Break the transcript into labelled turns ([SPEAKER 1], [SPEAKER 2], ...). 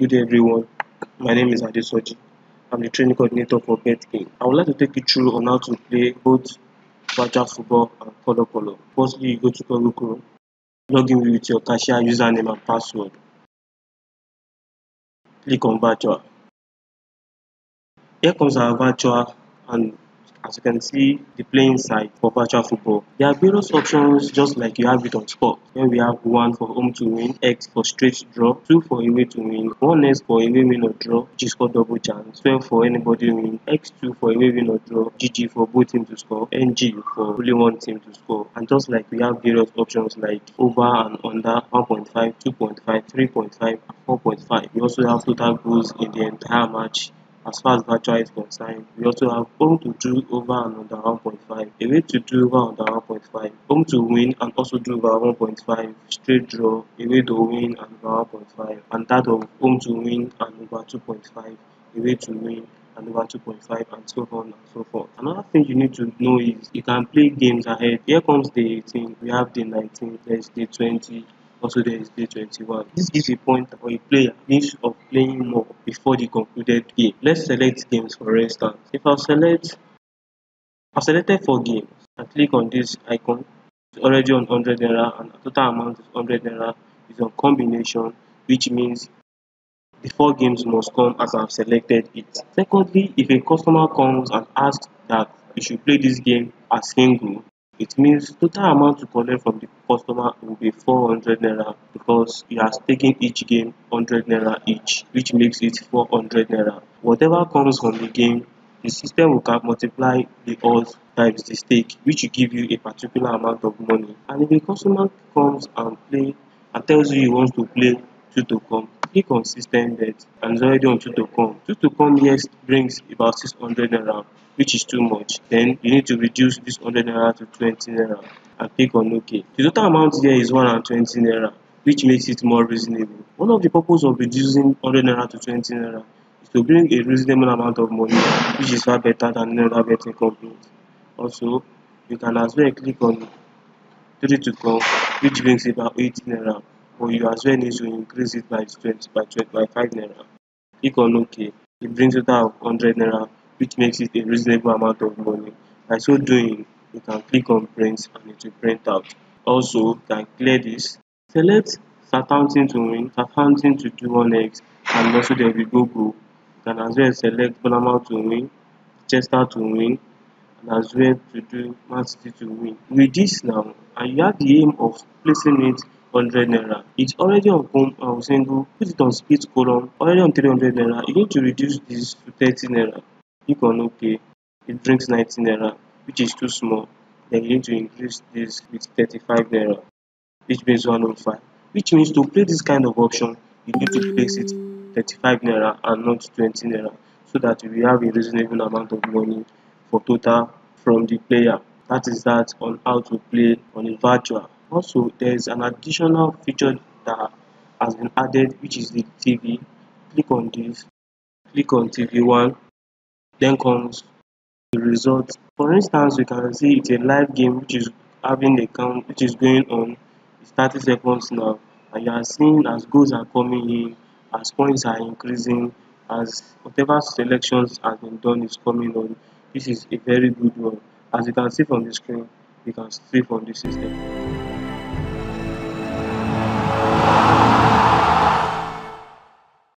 [SPEAKER 1] Good day everyone, my name is Adesoji. I'm the training coordinator for BetKing. I would like to take you through on how to play both virtual football and Colo Colo. Firstly, you go to Google Chrome, log in with your cashier username and password. Click on virtual. Here comes our virtual and as you can see the playing site for virtual football. There are various options just like you have it on sport. Here we have one for home to win, X for straight draw, two for away to win, one X for away win or draw, which is called double chance, 12 for anybody win, X2 for away win or draw, GG for both teams to score, NG for only one team to score. And just like we have various options like over and under 1.5, 2.5, 3.5, and 4.5. We also have total goals in the entire match as far as virtual is concerned, we also have home to do over and under 1.5, away to do over under 1.5, home to win and also do over 1.5, straight draw, away to win and over 1.5, and that of home to win and over 2.5, away to win and over 2.5 and so on and so forth. Another thing you need to know is you can play games ahead. Here comes the 18, we have the 19, there's day 20, also there is day 21. This gives a point or a player needs of playing more before the concluded game. Let's select games for instance. If I select, I've selected four games and click on this icon, it's already on 100 naira and the total amount is 100 naira is on combination which means the four games must come as I've selected it. Secondly, if a customer comes and asks that you should play this game as single, it means total amount to collect from the customer will be 400 naira because you are taking each game 100 naira each which makes it 400 naira. Whatever comes from the game the system will multiply the odds times the stake which will give you a particular amount of money. And if a customer comes and play and tells you he wants to play two to come click on system bet and it's already on two to come. Two to come yes brings about 600 naira which is too much then you need to reduce this 100 naira to 20 naira and click on ok. The total amount here is 120 naira which makes it more reasonable. One of the purpose of reducing 100 naira to 20 naira is to bring a reasonable amount of money which is far better than other betting companies also you can as well click on 3 to come which brings about 80 naira but you as well need to increase it by 20 by 20 by 5 naira. Click on ok. It brings total of 100 naira which makes it a reasonable amount of money. By so doing, you can click on print and it will print out. Also, you can clear this. Select Southampton to win, Southampton to do 1x, and also there will Google. You can as well select Panama to win, Chester to win, and as well to do Man City to win. With this now, and you have the aim of placing it 100 naira. It's already on home uh, single, put it on split column, already on 300 naira. You need to reduce this to 30 naira click on ok it brings 19 naira which is too small then you need to increase this with 35 naira which brings 105 which means to play this kind of option you need to place it 35 naira and not 20 naira so that we have a reasonable amount of money for total from the player. That is that on how to play on a virtual. Also there is an additional feature that has been added which is the tv click on this. Click on tv one then comes the result. For instance, you can see it's a live game which is having a count which is going on. It's 30 seconds now, and you are seeing as goals are coming in, as points are increasing, as whatever selections has been done is coming on. This is a very good one. As you can see from the screen, you can see from the system.